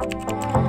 Música